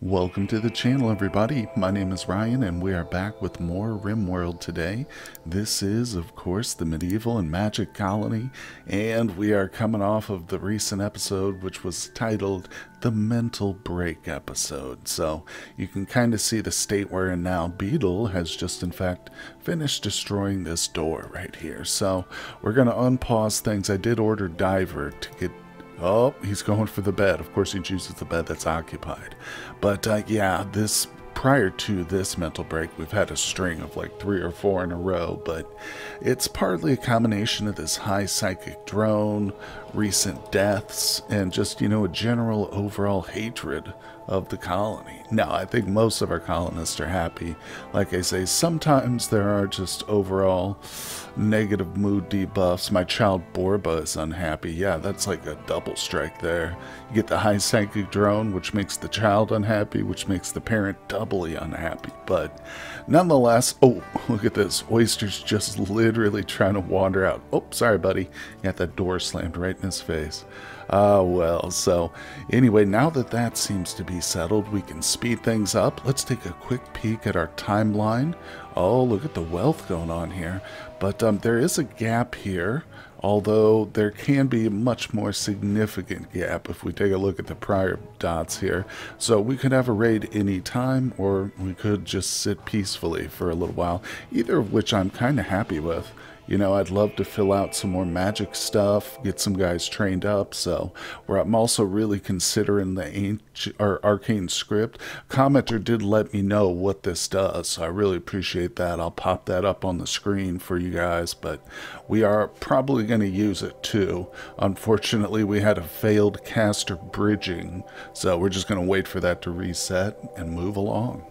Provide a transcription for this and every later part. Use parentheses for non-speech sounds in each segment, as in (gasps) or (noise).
Welcome to the channel everybody, my name is Ryan and we are back with more RimWorld today. This is of course the Medieval and Magic Colony and we are coming off of the recent episode which was titled the Mental Break episode. So you can kind of see the state we're in now. Beetle has just in fact finished destroying this door right here. So we're going to unpause things. I did order Diver to get Oh, he's going for the bed. Of course, he chooses the bed that's occupied. But uh, yeah, this prior to this mental break, we've had a string of like three or four in a row, but it's partly a combination of this high psychic drone, recent deaths, and just, you know, a general overall hatred of the colony. Now, I think most of our colonists are happy. Like I say, sometimes there are just overall negative mood debuffs. My child Borba is unhappy. Yeah, that's like a double strike there. You get the high psychic drone, which makes the child unhappy, which makes the parent doubly unhappy. But nonetheless, oh, (laughs) look at this. Oyster's just literally trying to wander out. Oh, sorry, buddy. got that door slammed right in his face. Ah, uh, well, so anyway, now that that seems to be settled, we can speed things up. Let's take a quick peek at our timeline. Oh, look at the wealth going on here. But um, there is a gap here, although there can be a much more significant gap if we take a look at the prior dots here. So we could have a raid any time, or we could just sit peacefully for a little while, either of which I'm kind of happy with. You know, I'd love to fill out some more magic stuff, get some guys trained up. So, where I'm also really considering the ancient or arcane script. Commenter did let me know what this does, so I really appreciate that. I'll pop that up on the screen for you guys, but we are probably going to use it too. Unfortunately, we had a failed caster bridging, so we're just going to wait for that to reset and move along.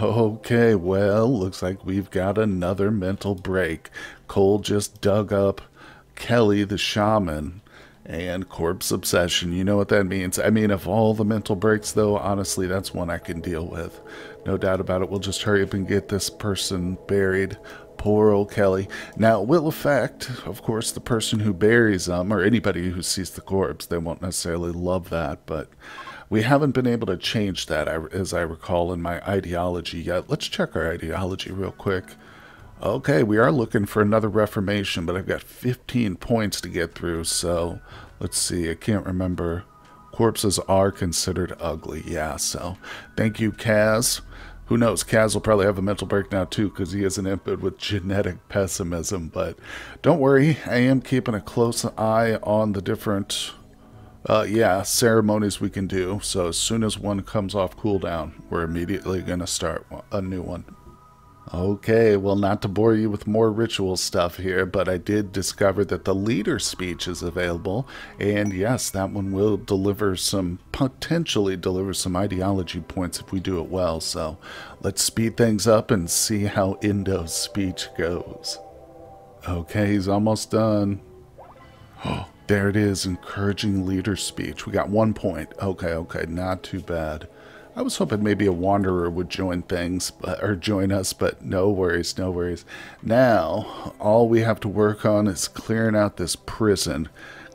Okay, well, looks like we've got another mental break. Cole just dug up Kelly the shaman and corpse obsession. You know what that means. I mean, of all the mental breaks, though, honestly, that's one I can deal with. No doubt about it. We'll just hurry up and get this person buried. Poor old Kelly. Now, it will affect, of course, the person who buries them, or anybody who sees the corpse. They won't necessarily love that, but we haven't been able to change that, as I recall, in my ideology yet. Let's check our ideology real quick. Okay, we are looking for another reformation, but I've got 15 points to get through, so let's see. I can't remember. Corpses are considered ugly, yeah, so thank you, Kaz. Who knows? Kaz will probably have a mental break now, too, because he is an infant with genetic pessimism, but don't worry. I am keeping a close eye on the different uh, yeah, ceremonies we can do. So as soon as one comes off cooldown, we're immediately going to start a new one. Okay, well, not to bore you with more ritual stuff here, but I did discover that the leader speech is available. And yes, that one will deliver some, potentially deliver some ideology points if we do it well. So let's speed things up and see how Indo's speech goes. Okay, he's almost done. Oh, (gasps) there it is, encouraging leader speech. We got one point. Okay, okay, not too bad. I was hoping maybe a wanderer would join things, but, or join us, but no worries, no worries. Now, all we have to work on is clearing out this prison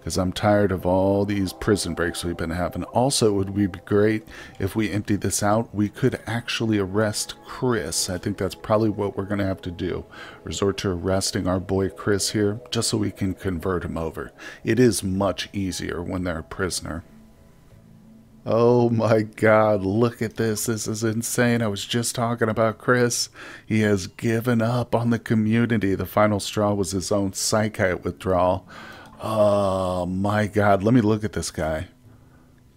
because I'm tired of all these prison breaks we've been having. Also, it would be great if we empty this out. We could actually arrest Chris. I think that's probably what we're going to have to do. Resort to arresting our boy Chris here, just so we can convert him over. It is much easier when they're a prisoner. Oh my god, look at this. This is insane. I was just talking about Chris. He has given up on the community. The final straw was his own psychite withdrawal. Oh my god, let me look at this guy.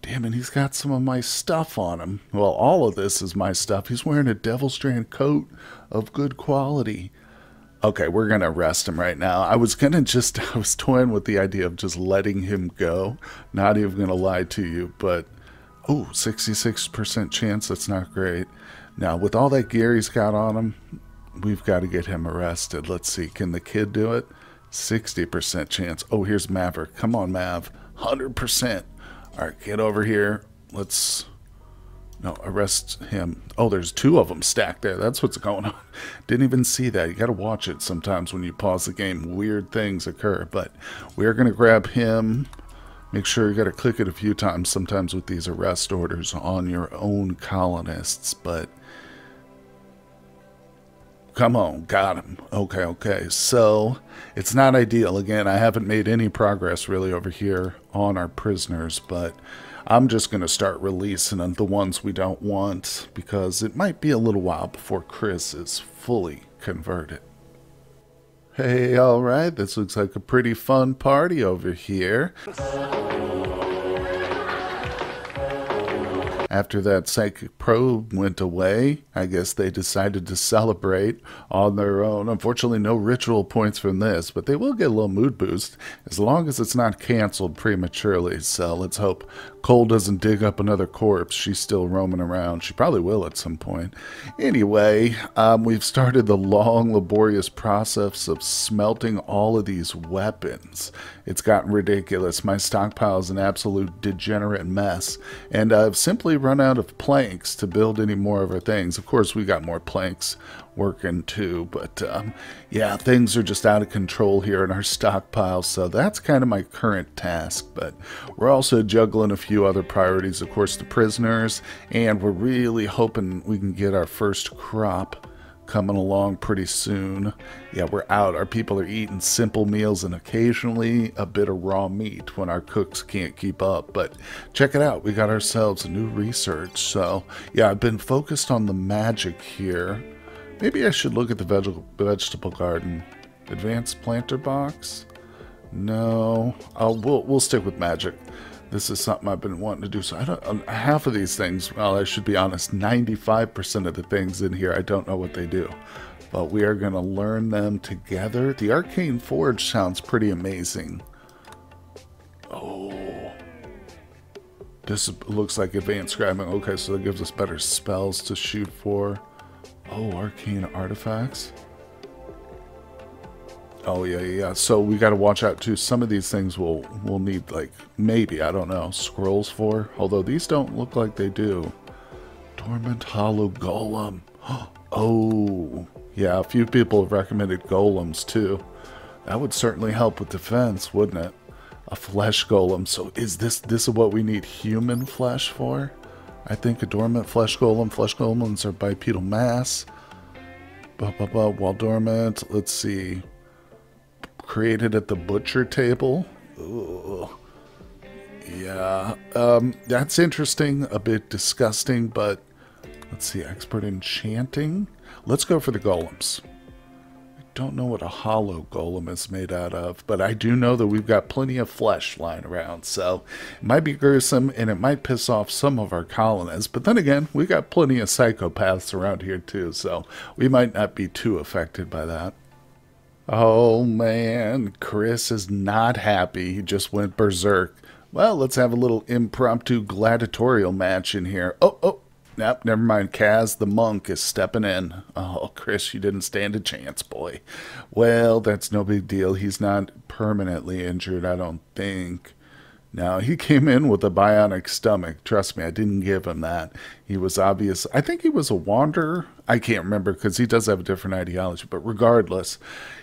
Damn it, he's got some of my stuff on him. Well, all of this is my stuff. He's wearing a devil strand coat of good quality. Okay, we're going to arrest him right now. I was going to just, (laughs) I was toying with the idea of just letting him go. Not even going to lie to you, but, oh, 66% chance. That's not great. Now, with all that Gary's got on him, we've got to get him arrested. Let's see, can the kid do it? 60% chance. Oh, here's Maverick. Come on, Mav. 100%. All right, get over here. Let's no arrest him. Oh, there's two of them stacked there. That's what's going on. (laughs) Didn't even see that. You got to watch it sometimes when you pause the game. Weird things occur. But we're going to grab him. Make sure you got to click it a few times sometimes with these arrest orders on your own colonists, but come on, got him. Okay, okay. So it's not ideal. Again, I haven't made any progress really over here on our prisoners, but I'm just going to start releasing the ones we don't want because it might be a little while before Chris is fully converted. Hey, alright, this looks like a pretty fun party over here. After that psychic probe went away, I guess they decided to celebrate on their own. Unfortunately, no ritual points from this, but they will get a little mood boost as long as it's not canceled prematurely. So let's hope Cole doesn't dig up another corpse. She's still roaming around. She probably will at some point. Anyway, um, we've started the long, laborious process of smelting all of these weapons. It's gotten ridiculous. My stockpile is an absolute degenerate mess, and I've simply run out of planks to build any more of our things. Of course, we got more planks working too. But um, yeah, things are just out of control here in our stockpile. So that's kind of my current task. But we're also juggling a few other priorities. Of course, the prisoners, and we're really hoping we can get our first crop coming along pretty soon. Yeah, we're out. Our people are eating simple meals and occasionally a bit of raw meat when our cooks can't keep up. But check it out. We got ourselves a new research. So, yeah, I've been focused on the magic here Maybe I should look at the veg vegetable garden. Advanced planter box? No. I'll, we'll, we'll stick with magic. This is something I've been wanting to do. So I don't, um, half of these things, well, I should be honest, 95% of the things in here, I don't know what they do. But we are going to learn them together. The Arcane Forge sounds pretty amazing. Oh. This looks like advanced scribing. Okay, so that gives us better spells to shoot for. Oh, arcane artifacts. Oh yeah, yeah. So we got to watch out too. Some of these things will will need like maybe I don't know scrolls for. Although these don't look like they do. Dormant hollow golem. (gasps) Oh yeah, a few people have recommended golems too. That would certainly help with defense, wouldn't it? A flesh golem. So is this this is what we need human flesh for? I think a dormant flesh golem. Flesh golems are bipedal mass. Blah, blah, blah. While dormant, let's see. Created at the butcher table. Ugh. Yeah, um, that's interesting. A bit disgusting, but let's see. Expert enchanting. Let's go for the golems I don't know what a hollow golem is made out of, but I do know that we've got plenty of flesh lying around, so it might be gruesome and it might piss off some of our colonists. But then again, we got plenty of psychopaths around here too, so we might not be too affected by that. Oh man, Chris is not happy. He just went berserk. Well, let's have a little impromptu gladiatorial match in here. Oh, oh, Nope, never mind. Kaz the monk is stepping in. Oh, Chris, you didn't stand a chance, boy. Well, that's no big deal. He's not permanently injured, I don't think. Now, he came in with a bionic stomach. Trust me, I didn't give him that. He was obvious. I think he was a wanderer. I can't remember because he does have a different ideology. But regardless,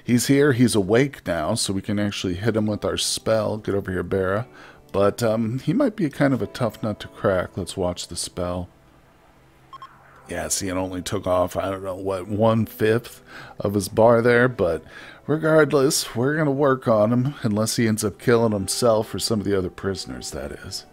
he's here. He's awake now, so we can actually hit him with our spell. Get over here, Bera. But um, he might be kind of a tough nut to crack. Let's watch the spell. Yeah, see, it only took off, I don't know, what, one fifth of his bar there, but regardless, we're going to work on him, unless he ends up killing himself or some of the other prisoners, that is.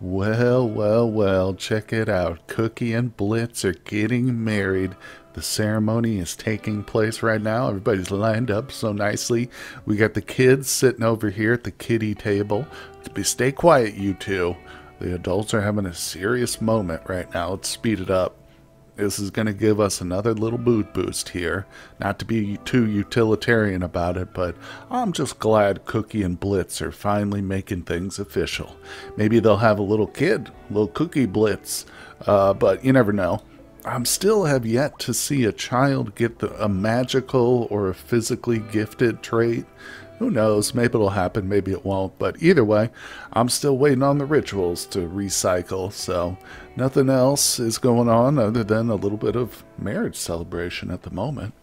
Well, well, well, check it out. Cookie and Blitz are getting married. The ceremony is taking place right now. Everybody's lined up so nicely. We got the kids sitting over here at the kiddie table. Stay quiet, you two. The adults are having a serious moment right now. Let's speed it up. This is going to give us another little boot boost here. Not to be too utilitarian about it, but I'm just glad Cookie and Blitz are finally making things official. Maybe they'll have a little kid, little Cookie Blitz, uh, but you never know. I'm still have yet to see a child get the, a magical or a physically gifted trait who knows? Maybe it'll happen, maybe it won't. But either way, I'm still waiting on the rituals to recycle. So nothing else is going on other than a little bit of marriage celebration at the moment.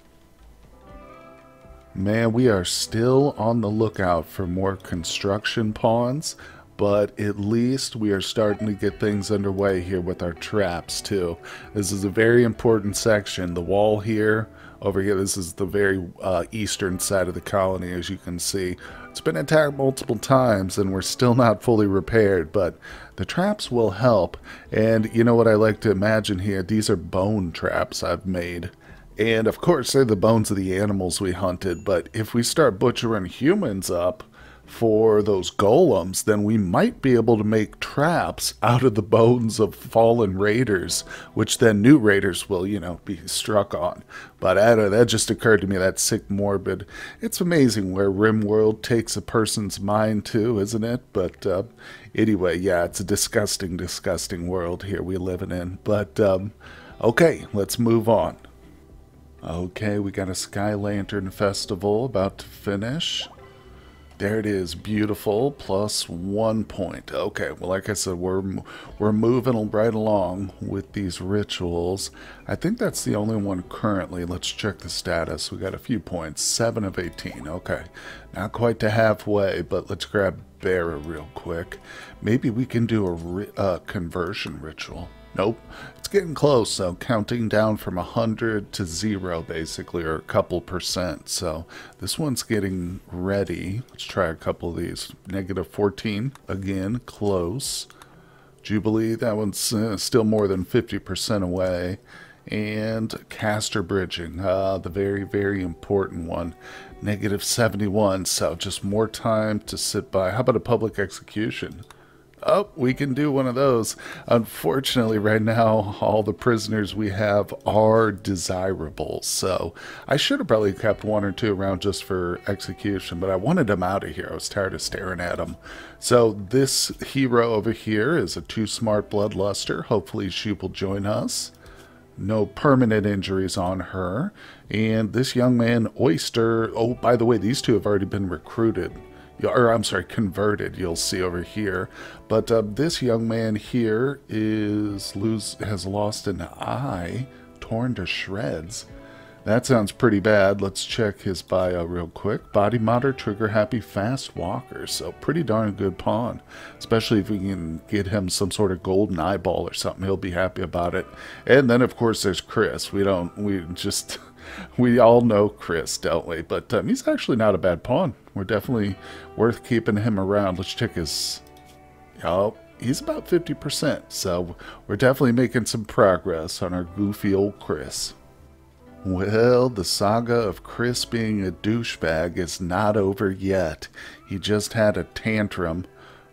Man, we are still on the lookout for more construction pawns. but at least we are starting to get things underway here with our traps too. This is a very important section. The wall here, over here, this is the very uh, eastern side of the colony, as you can see. It's been attacked multiple times and we're still not fully repaired, but the traps will help. And you know what I like to imagine here? These are bone traps I've made. And of course, they're the bones of the animals we hunted, but if we start butchering humans up, for those golems, then we might be able to make traps out of the bones of fallen raiders, which then new raiders will, you know, be struck on. But I don't, that just occurred to me, that sick morbid. It's amazing where RimWorld takes a person's mind to, isn't it? But uh, anyway, yeah, it's a disgusting, disgusting world here we're living in. But um, okay, let's move on. Okay, we got a Sky Lantern Festival about to finish. There it is, beautiful, plus one point. Okay, well, like I said, we're we're moving right along with these rituals. I think that's the only one currently. Let's check the status. We got a few points, seven of 18. Okay, not quite to halfway, but let's grab Bera real quick. Maybe we can do a uh, conversion ritual. Nope. It's getting close, so counting down from 100 to 0, basically, or a couple percent. So this one's getting ready. Let's try a couple of these. Negative 14, again, close. Jubilee, that one's uh, still more than 50% away. And caster bridging, uh, the very, very important one. Negative 71, so just more time to sit by. How about a public execution? Oh, we can do one of those. Unfortunately, right now, all the prisoners we have are desirable. So I should have probably kept one or two around just for execution, but I wanted them out of here. I was tired of staring at them. So this hero over here is a too smart bloodluster. Hopefully she will join us. No permanent injuries on her. And this young man, Oyster, oh, by the way, these two have already been recruited or I'm sorry, converted. You'll see over here. But uh, this young man here is lose has lost an eye, torn to shreds. That sounds pretty bad. Let's check his bio real quick. Body modder, trigger happy, fast walker. So pretty darn good pawn. Especially if we can get him some sort of golden eyeball or something. He'll be happy about it. And then of course there's Chris. We don't, we just, (laughs) we all know Chris, don't we? But um, he's actually not a bad pawn. We're definitely worth keeping him around. Let's check his... Oh, he's about 50%, so we're definitely making some progress on our goofy old Chris. Well, the saga of Chris being a douchebag is not over yet. He just had a tantrum,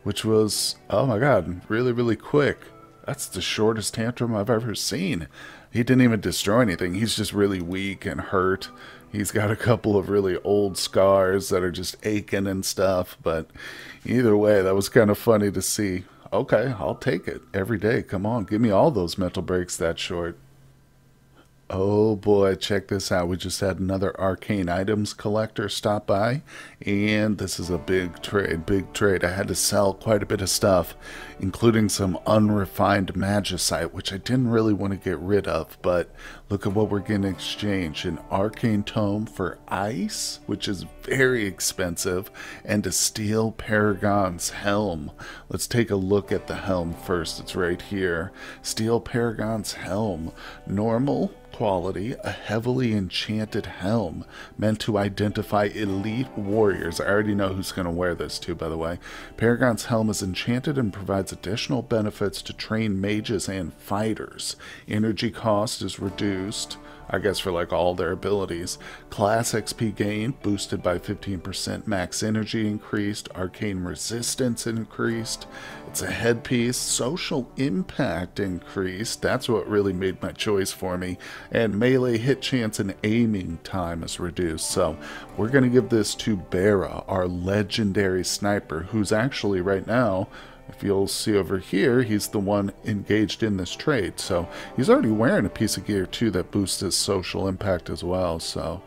which was, oh my god, really, really quick. That's the shortest tantrum I've ever seen. He didn't even destroy anything. He's just really weak and hurt. He's got a couple of really old scars that are just aching and stuff. But either way, that was kind of funny to see. Okay, I'll take it every day. Come on, give me all those mental breaks that short. Oh boy, check this out. We just had another arcane items collector stop by, and this is a big trade, big trade. I had to sell quite a bit of stuff, including some unrefined magicite, which I didn't really want to get rid of, but look at what we're getting exchange. An arcane tome for ice, which is very expensive, and a steel paragon's helm. Let's take a look at the helm first. It's right here. Steel paragon's helm. Normal quality, a heavily enchanted helm meant to identify elite warriors. I already know who's going to wear this too, by the way. Paragon's helm is enchanted and provides additional benefits to train mages and fighters. Energy cost is reduced. I guess for like all their abilities. Class XP gain boosted by 15%, max energy increased, arcane resistance increased. It's a headpiece, social impact increased. That's what really made my choice for me. And melee hit chance and aiming time is reduced. So we're going to give this to Bera, our legendary sniper, who's actually right now if you'll see over here, he's the one engaged in this trade. So he's already wearing a piece of gear too that boosts his social impact as well. So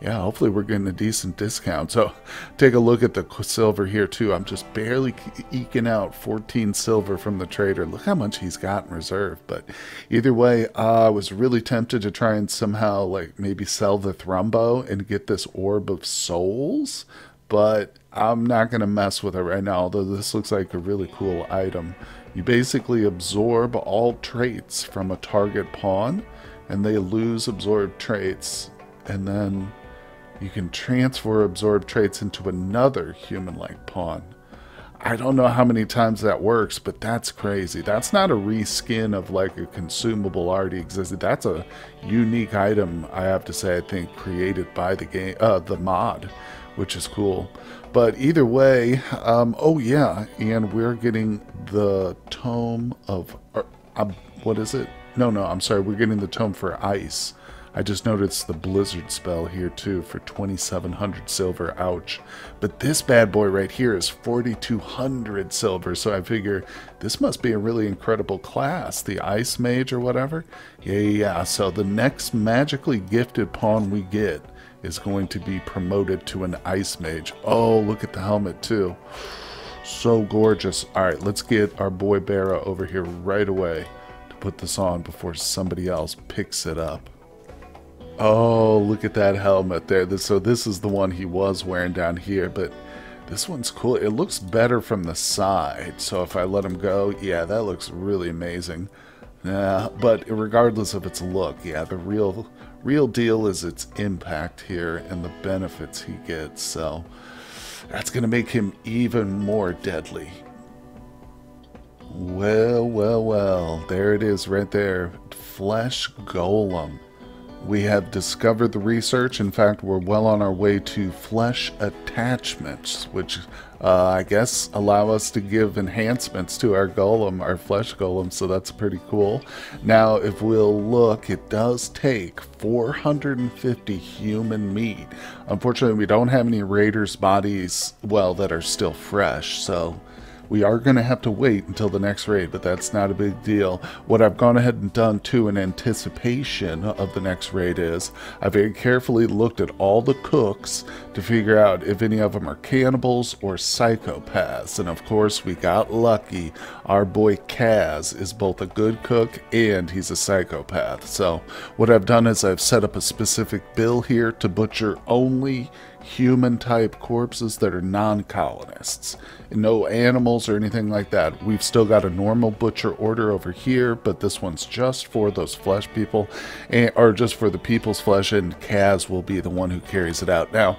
yeah, hopefully we're getting a decent discount. So (laughs) take a look at the silver here too. I'm just barely eking out 14 silver from the trader. Look how much he's got in reserve. But either way, uh, I was really tempted to try and somehow like maybe sell the Thrumbo and get this Orb of Souls but I'm not going to mess with it right now, although this looks like a really cool item. You basically absorb all traits from a target pawn, and they lose absorbed traits, and then you can transfer absorbed traits into another human-like pawn. I don't know how many times that works, but that's crazy. That's not a reskin of like a consumable already existed. That's a unique item, I have to say, I think, created by the game, uh, the mod, which is cool. But either way, um, oh yeah, and we're getting the tome of, uh, what is it? No, no, I'm sorry, we're getting the tome for ice. I just noticed the blizzard spell here too for 2700 silver, ouch. But this bad boy right here is 4200 silver, so I figure this must be a really incredible class, the ice mage or whatever. Yeah, yeah, so the next magically gifted pawn we get is going to be promoted to an ice mage. Oh, look at the helmet too. So gorgeous. All right, let's get our boy Bera over here right away to put this on before somebody else picks it up. Oh, look at that helmet there. So this is the one he was wearing down here, but this one's cool. It looks better from the side. So if I let him go, yeah, that looks really amazing. Yeah, but regardless of its look, yeah, the real real deal is its impact here and the benefits he gets. So that's going to make him even more deadly. Well, well, well. There it is right there. Flesh Golem. We have discovered the research. In fact, we're well on our way to flesh attachments, which uh, I guess allow us to give enhancements to our golem, our flesh golem, so that's pretty cool. Now, if we'll look, it does take 450 human meat. Unfortunately, we don't have any raiders' bodies, well, that are still fresh, so we are going to have to wait until the next raid, but that's not a big deal. What I've gone ahead and done too in anticipation of the next raid is I very carefully looked at all the cooks to figure out if any of them are cannibals or psychopaths. And of course, we got lucky. Our boy Kaz is both a good cook and he's a psychopath. So what I've done is I've set up a specific bill here to butcher only human type corpses that are non colonists. No animals or anything like that. We've still got a normal butcher order over here, but this one's just for those flesh people, and, or just for the people's flesh, and Kaz will be the one who carries it out. Now,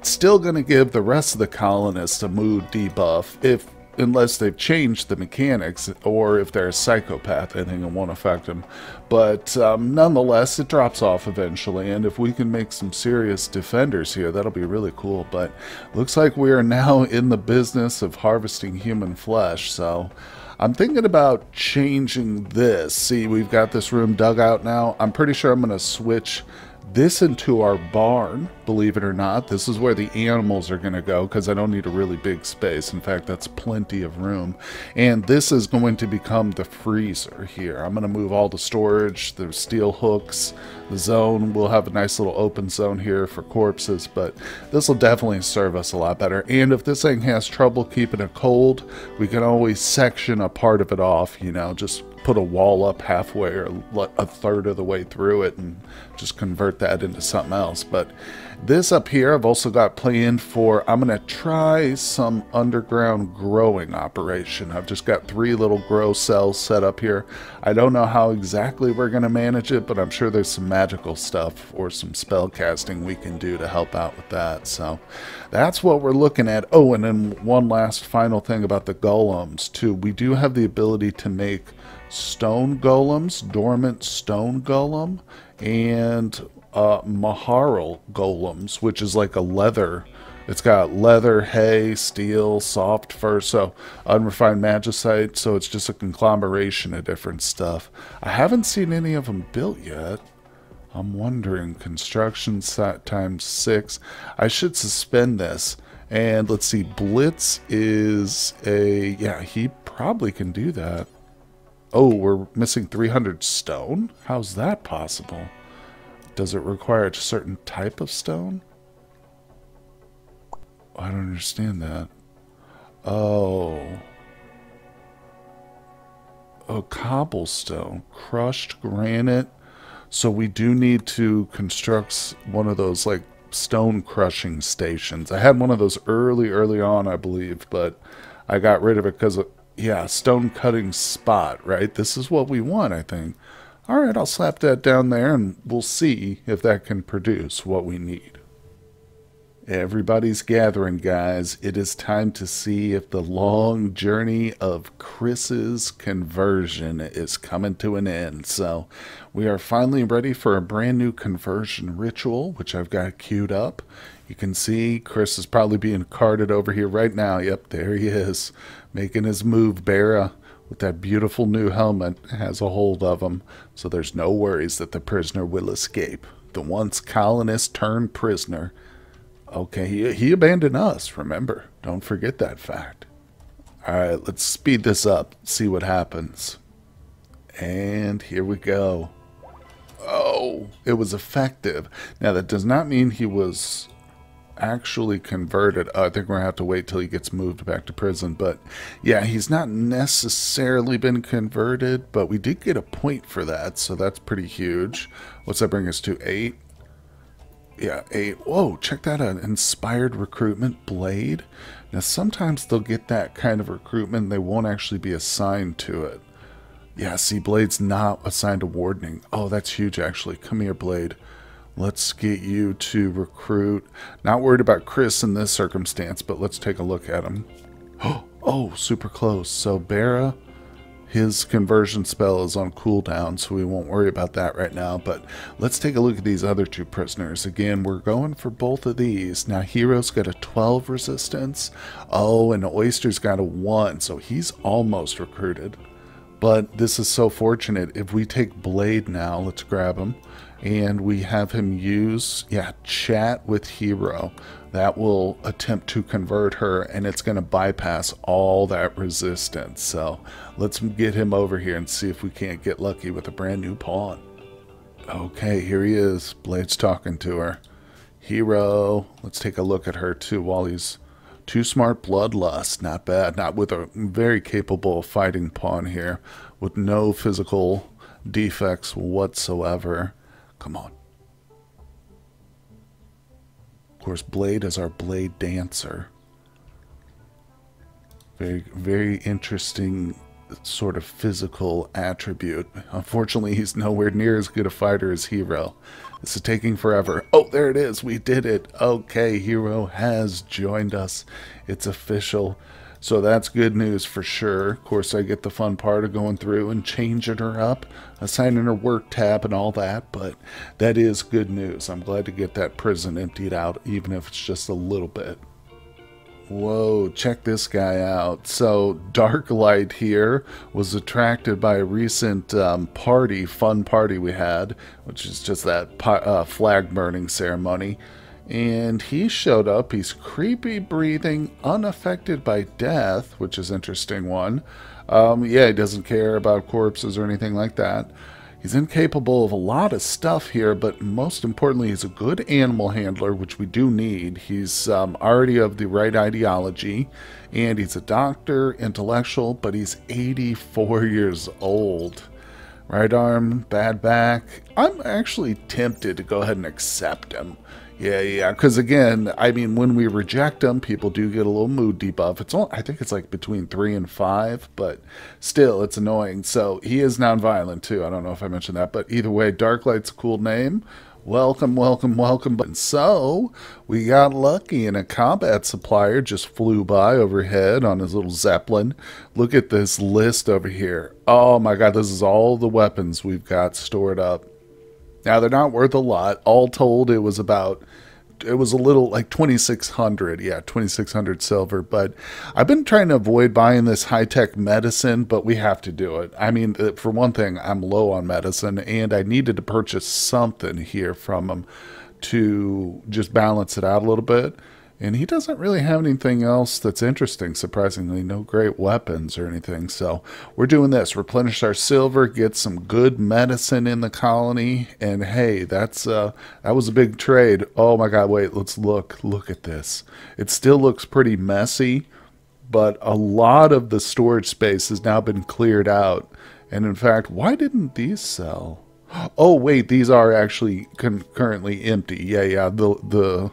still going to give the rest of the colonists a mood debuff if unless they've changed the mechanics or if they're a psychopath, I think it won't affect them. But um, nonetheless, it drops off eventually, and if we can make some serious defenders here, that'll be really cool. But looks like we are now (laughs) in the business of harvesting human flesh, so I'm thinking about changing this. See, we've got this room dug out now. I'm pretty sure I'm going to switch this into our barn, believe it or not. This is where the animals are going to go because I don't need a really big space. In fact, that's plenty of room. And this is going to become the freezer here. I'm going to move all the storage, the steel hooks, the zone. We'll have a nice little open zone here for corpses, but this will definitely serve us a lot better. And if this thing has trouble keeping it cold, we can always section a part of it off, you know, just put a wall up halfway or a third of the way through it and just convert that into something else. But this up here, I've also got planned for, I'm going to try some underground growing operation. I've just got three little grow cells set up here. I don't know how exactly we're going to manage it, but I'm sure there's some magical stuff or some spell casting we can do to help out with that. So that's what we're looking at. Oh, and then one last final thing about the golems too. We do have the ability to make stone golems, dormant stone golem, and uh, Maharal golems, which is like a leather. It's got leather, hay, steel, soft fur, so unrefined magicite, so it's just a conglomeration of different stuff. I haven't seen any of them built yet. I'm wondering, construction times six. I should suspend this. And let's see, Blitz is a, yeah, he probably can do that. Oh, we're missing 300 stone? How's that possible? Does it require a certain type of stone? I don't understand that. Oh. Oh, cobblestone. Crushed granite. So we do need to construct one of those, like, stone crushing stations. I had one of those early, early on, I believe, but I got rid of it because, yeah, stone cutting spot, right? This is what we want, I think. All right, I'll slap that down there and we'll see if that can produce what we need. Everybody's gathering, guys. It is time to see if the long journey of Chris's conversion is coming to an end. So, we are finally ready for a brand new conversion ritual, which I've got queued up. You can see Chris is probably being carted over here right now. Yep, there he is, making his move. Bera, with that beautiful new helmet, has a hold of him, so there's no worries that the prisoner will escape. The once colonist turned prisoner Okay, he, he abandoned us, remember. Don't forget that fact. Alright, let's speed this up, see what happens. And here we go. Oh, it was effective. Now, that does not mean he was actually converted. I think we're going to have to wait till he gets moved back to prison. But yeah, he's not necessarily been converted, but we did get a point for that, so that's pretty huge. What's that bring us to? Eight? yeah, a whoa, check that out. Inspired recruitment blade. Now sometimes they'll get that kind of recruitment, they won't actually be assigned to it. Yeah, see, Blade's not assigned to wardening. Oh, that's huge actually. Come here, Blade. Let's get you to recruit. Not worried about Chris in this circumstance, but let's take a look at him. (gasps) Oh, super close. So Bera his conversion spell is on cooldown, so we won't worry about that right now. But let's take a look at these other two prisoners. Again, we're going for both of these. Now, Hero's got a 12 resistance. Oh, and Oyster's got a 1, so he's almost recruited. But this is so fortunate. If we take Blade now, let's grab him. And we have him use, yeah, chat with Hero that will attempt to convert her and it's going to bypass all that resistance. So let's get him over here and see if we can't get lucky with a brand new pawn. Okay, here he is. Blade's talking to her. Hero. Let's take a look at her too while he's too smart bloodlust. Not bad. Not with a very capable fighting pawn here with no physical defects whatsoever. Come on. Of course, Blade is our Blade Dancer. Very, very interesting sort of physical attribute. Unfortunately, he's nowhere near as good a fighter as Hero. This is taking forever. Oh, there it is. We did it. Okay, Hero has joined us. It's official. So that's good news for sure. Of course, I get the fun part of going through and changing her up, assigning her work tab and all that, but that is good news. I'm glad to get that prison emptied out, even if it's just a little bit. Whoa, check this guy out. So, Darklight here was attracted by a recent um, party, fun party we had, which is just that uh, flag burning ceremony and he showed up. He's creepy breathing, unaffected by death, which is interesting one. Um, yeah, he doesn't care about corpses or anything like that. He's incapable of a lot of stuff here, but most importantly, he's a good animal handler, which we do need. He's um, already of the right ideology, and he's a doctor, intellectual, but he's 84 (laughs) years old. Right arm, bad back. I'm actually tempted to go ahead and accept him. Yeah, yeah. Because again, I mean, when we reject them, people do get a little mood debuff. It's all I think it's like between three and five, but still, it's annoying. So he is nonviolent too. I don't know if I mentioned that, but either way, Darklight's a cool name. Welcome, welcome, welcome. And so we got lucky, and a combat supplier just flew by overhead on his little zeppelin. Look at this list over here. Oh my God, this is all the weapons we've got stored up. Now they're not worth a lot. All told, it was about it was a little like 2600 yeah 2600 silver but i've been trying to avoid buying this high-tech medicine but we have to do it. I mean uh, for one thing i'm low on medicine and i needed to purchase something here from them to just balance it out a little bit and he doesn't really have anything else that's interesting, surprisingly. No great weapons or anything. So we're doing this. Replenish our silver, get some good medicine in the colony. And hey, that's uh that was a big trade. Oh my god, wait, let's look. Look at this. It still looks pretty messy, but a lot of the storage space has now been cleared out. And in fact, why didn't these sell? Oh wait, these are actually con- currently empty. Yeah, yeah. The the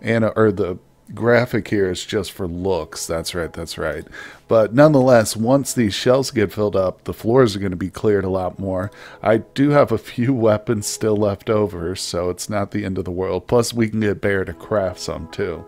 Anna uh, or the graphic here is just for looks. That's right, that's right. But nonetheless, once these shells get filled up, the floors are going to be cleared a lot more. I do have a few (laughs) weapons still left over, so it's not the end of the world. Plus, we can get Bear to craft some too.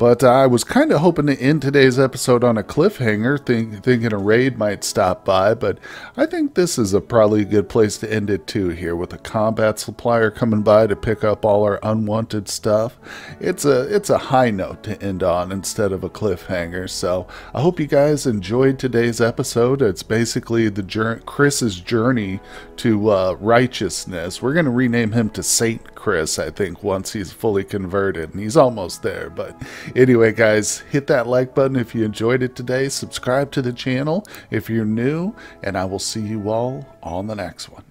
But I was kind of hoping to end today's episode on a cliffhanger, think, thinking a raid might stop by, but I think this is a probably a good place to end it too here with a combat supplier coming by to pick up all our unwanted stuff. It's a it's a high note to end on instead of a cliffhanger. So I hope you guys enjoyed today's episode. It's basically the journey, Chris's journey to uh, righteousness. We're gonna rename him to Saint Chris, I think, once he's fully converted, and he's almost there, but Anyway, guys, hit that like button if you enjoyed it today. Subscribe to the channel if you're new, and I will see you all on the next one.